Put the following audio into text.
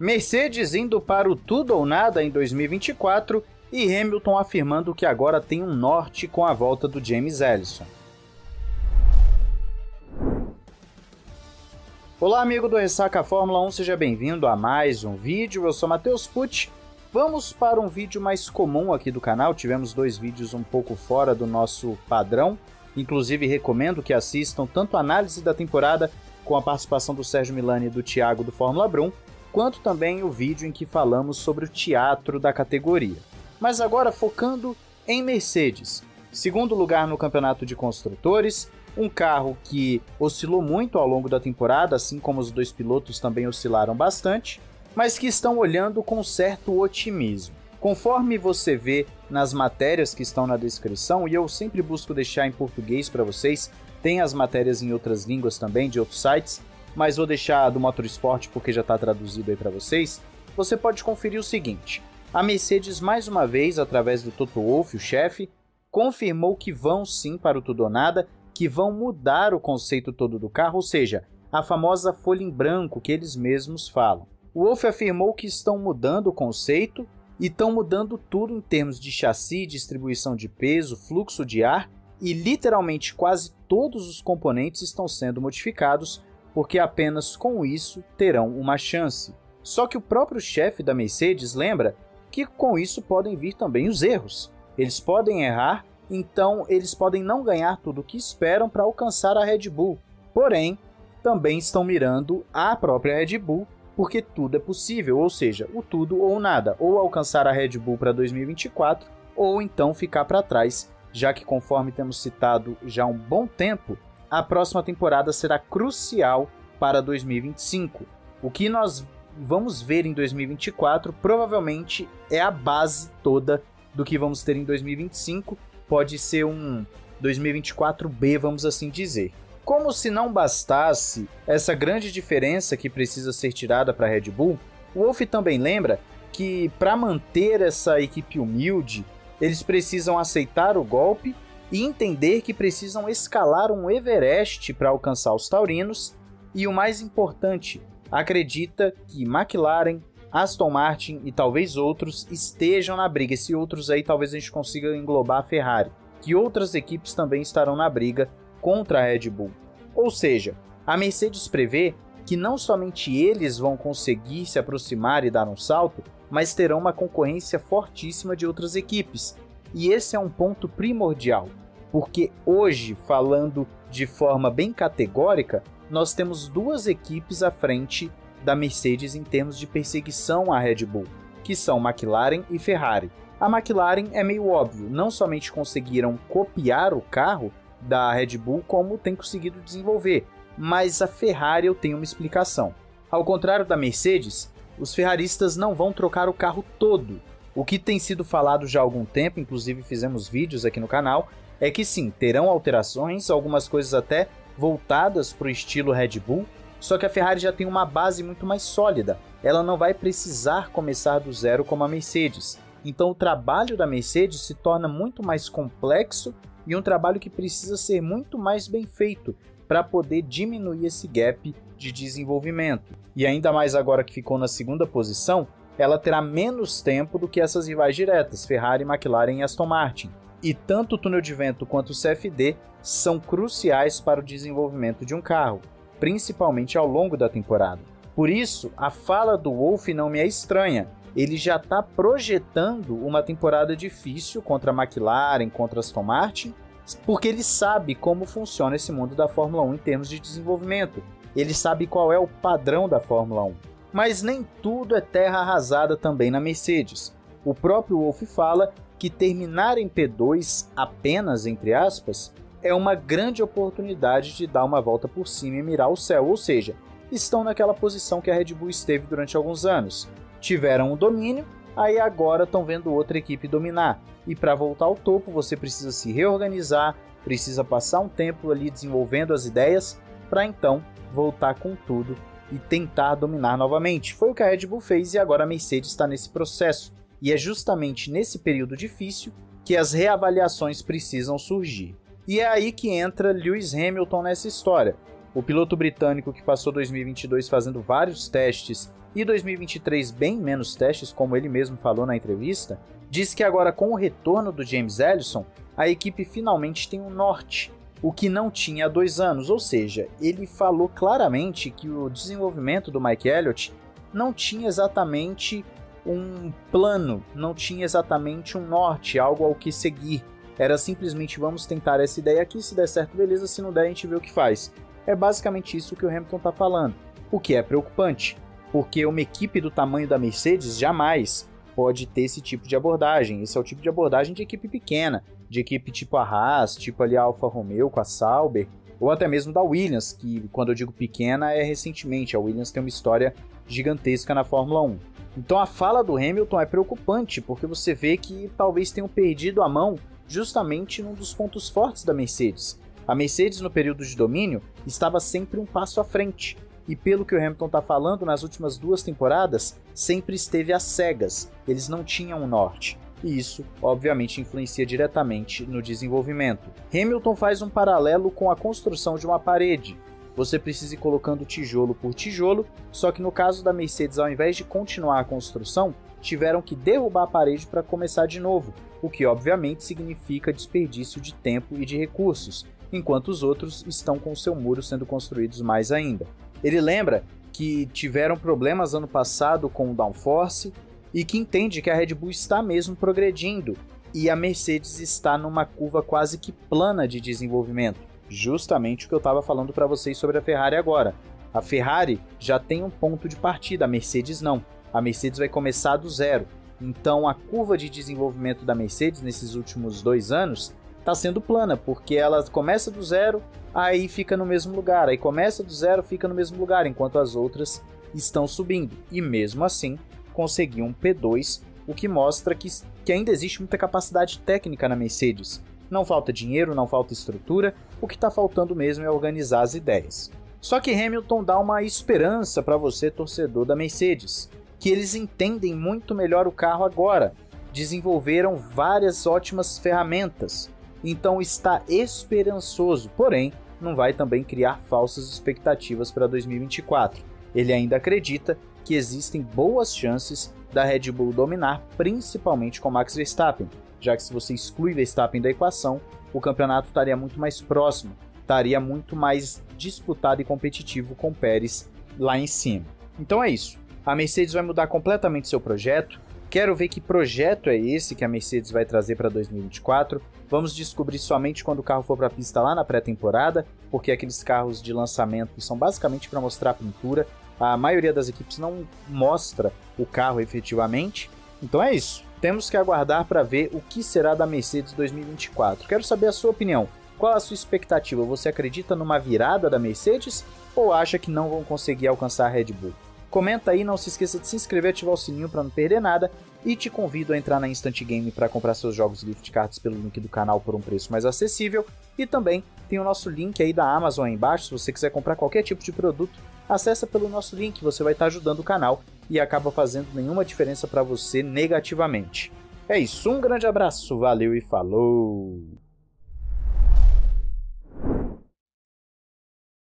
Mercedes indo para o tudo ou nada em 2024 e Hamilton afirmando que agora tem um norte com a volta do James Ellison. Olá, amigo do Ressaca Fórmula 1, seja bem-vindo a mais um vídeo. Eu sou Matheus Pucci. Vamos para um vídeo mais comum aqui do canal. Tivemos dois vídeos um pouco fora do nosso padrão. Inclusive, recomendo que assistam tanto a análise da temporada com a participação do Sérgio Milani e do Thiago do Fórmula Brum, quanto também o vídeo em que falamos sobre o teatro da categoria. Mas agora focando em Mercedes. Segundo lugar no campeonato de construtores, um carro que oscilou muito ao longo da temporada, assim como os dois pilotos também oscilaram bastante, mas que estão olhando com certo otimismo. Conforme você vê nas matérias que estão na descrição, e eu sempre busco deixar em português para vocês, tem as matérias em outras línguas também, de outros sites, mas vou deixar do Motorsport porque já está traduzido aí para vocês. Você pode conferir o seguinte: a Mercedes, mais uma vez, através do Toto Wolff, o chefe, confirmou que vão sim para o tudo ou nada, que vão mudar o conceito todo do carro, ou seja, a famosa folha em branco que eles mesmos falam. O Wolff afirmou que estão mudando o conceito e estão mudando tudo em termos de chassi, distribuição de peso, fluxo de ar e literalmente quase todos os componentes estão sendo modificados porque apenas com isso terão uma chance. Só que o próprio chefe da Mercedes lembra que com isso podem vir também os erros. Eles podem errar, então eles podem não ganhar tudo o que esperam para alcançar a Red Bull. Porém, também estão mirando a própria Red Bull porque tudo é possível, ou seja, o tudo ou nada, ou alcançar a Red Bull para 2024, ou então ficar para trás, já que conforme temos citado já há um bom tempo, a próxima temporada será crucial para 2025. O que nós vamos ver em 2024 provavelmente é a base toda do que vamos ter em 2025. Pode ser um 2024B, vamos assim dizer. Como se não bastasse essa grande diferença que precisa ser tirada para a Red Bull, o Wolff também lembra que para manter essa equipe humilde, eles precisam aceitar o golpe e entender que precisam escalar um Everest para alcançar os taurinos e o mais importante, acredita que McLaren, Aston Martin e talvez outros estejam na briga. Esse outros aí talvez a gente consiga englobar a Ferrari, que outras equipes também estarão na briga contra a Red Bull. Ou seja, a Mercedes prevê que não somente eles vão conseguir se aproximar e dar um salto, mas terão uma concorrência fortíssima de outras equipes. E esse é um ponto primordial, porque hoje, falando de forma bem categórica, nós temos duas equipes à frente da Mercedes em termos de perseguição à Red Bull, que são McLaren e Ferrari. A McLaren é meio óbvio, não somente conseguiram copiar o carro, da Red Bull como tem conseguido desenvolver, mas a Ferrari eu tenho uma explicação. Ao contrário da Mercedes, os ferraristas não vão trocar o carro todo. O que tem sido falado já há algum tempo, inclusive fizemos vídeos aqui no canal, é que sim, terão alterações, algumas coisas até voltadas para o estilo Red Bull, só que a Ferrari já tem uma base muito mais sólida. Ela não vai precisar começar do zero como a Mercedes. Então o trabalho da Mercedes se torna muito mais complexo e um trabalho que precisa ser muito mais bem feito para poder diminuir esse gap de desenvolvimento. E ainda mais agora que ficou na segunda posição, ela terá menos tempo do que essas rivais diretas, Ferrari, McLaren e Aston Martin. E tanto o túnel de vento quanto o CFD são cruciais para o desenvolvimento de um carro, principalmente ao longo da temporada. Por isso, a fala do Wolff não me é estranha, ele já está projetando uma temporada difícil contra a McLaren, contra a Aston Martin, porque ele sabe como funciona esse mundo da Fórmula 1 em termos de desenvolvimento. Ele sabe qual é o padrão da Fórmula 1. Mas nem tudo é terra arrasada também na Mercedes. O próprio Wolff fala que terminar em P2 apenas, entre aspas, é uma grande oportunidade de dar uma volta por cima e mirar o céu, ou seja, estão naquela posição que a Red Bull esteve durante alguns anos tiveram o domínio, aí agora estão vendo outra equipe dominar. E para voltar ao topo, você precisa se reorganizar, precisa passar um tempo ali desenvolvendo as ideias, para então voltar com tudo e tentar dominar novamente. Foi o que a Red Bull fez e agora a Mercedes está nesse processo. E é justamente nesse período difícil que as reavaliações precisam surgir. E é aí que entra Lewis Hamilton nessa história. O piloto britânico que passou 2022 fazendo vários testes e 2023 bem menos testes, como ele mesmo falou na entrevista, diz que agora com o retorno do James Ellison, a equipe finalmente tem um norte, o que não tinha há dois anos, ou seja, ele falou claramente que o desenvolvimento do Mike Elliott não tinha exatamente um plano, não tinha exatamente um norte, algo ao que seguir. Era simplesmente vamos tentar essa ideia aqui, se der certo, beleza, se não der, a gente vê o que faz. É basicamente isso que o Hamilton está falando, o que é preocupante, porque uma equipe do tamanho da Mercedes jamais pode ter esse tipo de abordagem. Esse é o tipo de abordagem de equipe pequena, de equipe tipo a Haas, tipo ali a Alfa Romeo com a Sauber, ou até mesmo da Williams, que quando eu digo pequena é recentemente. A Williams tem uma história gigantesca na Fórmula 1. Então a fala do Hamilton é preocupante, porque você vê que talvez tenham perdido a mão justamente num dos pontos fortes da Mercedes, a Mercedes, no período de domínio, estava sempre um passo à frente. E pelo que o Hamilton está falando, nas últimas duas temporadas, sempre esteve às cegas. Eles não tinham um norte. E isso, obviamente, influencia diretamente no desenvolvimento. Hamilton faz um paralelo com a construção de uma parede. Você precisa ir colocando tijolo por tijolo, só que no caso da Mercedes, ao invés de continuar a construção, tiveram que derrubar a parede para começar de novo, o que obviamente significa desperdício de tempo e de recursos enquanto os outros estão com seu muro sendo construídos mais ainda. Ele lembra que tiveram problemas ano passado com o downforce e que entende que a Red Bull está mesmo progredindo e a Mercedes está numa curva quase que plana de desenvolvimento. Justamente o que eu estava falando para vocês sobre a Ferrari agora. A Ferrari já tem um ponto de partida, a Mercedes não. A Mercedes vai começar do zero. Então a curva de desenvolvimento da Mercedes nesses últimos dois anos está sendo plana, porque ela começa do zero, aí fica no mesmo lugar, aí começa do zero, fica no mesmo lugar, enquanto as outras estão subindo. E mesmo assim, conseguiu um P2, o que mostra que, que ainda existe muita capacidade técnica na Mercedes. Não falta dinheiro, não falta estrutura, o que está faltando mesmo é organizar as ideias. Só que Hamilton dá uma esperança para você, torcedor da Mercedes, que eles entendem muito melhor o carro agora, desenvolveram várias ótimas ferramentas, então está esperançoso, porém não vai também criar falsas expectativas para 2024. Ele ainda acredita que existem boas chances da Red Bull dominar, principalmente com Max Verstappen, já que se você exclui Verstappen da equação, o campeonato estaria muito mais próximo, estaria muito mais disputado e competitivo com Pérez lá em cima. Então é isso. A Mercedes vai mudar completamente seu projeto. Quero ver que projeto é esse que a Mercedes vai trazer para 2024. Vamos descobrir somente quando o carro for para a pista lá na pré-temporada, porque aqueles carros de lançamento são basicamente para mostrar a pintura. A maioria das equipes não mostra o carro efetivamente. Então é isso. Temos que aguardar para ver o que será da Mercedes 2024. Quero saber a sua opinião. Qual a sua expectativa? Você acredita numa virada da Mercedes ou acha que não vão conseguir alcançar a Red Bull? Comenta aí, não se esqueça de se inscrever e ativar o sininho para não perder nada. E te convido a entrar na Instant Game para comprar seus jogos gift cards pelo link do canal por um preço mais acessível. E também tem o nosso link aí da Amazon aí embaixo, se você quiser comprar qualquer tipo de produto, acessa pelo nosso link, você vai estar ajudando o canal e acaba fazendo nenhuma diferença para você negativamente. É isso, um grande abraço, valeu e falou!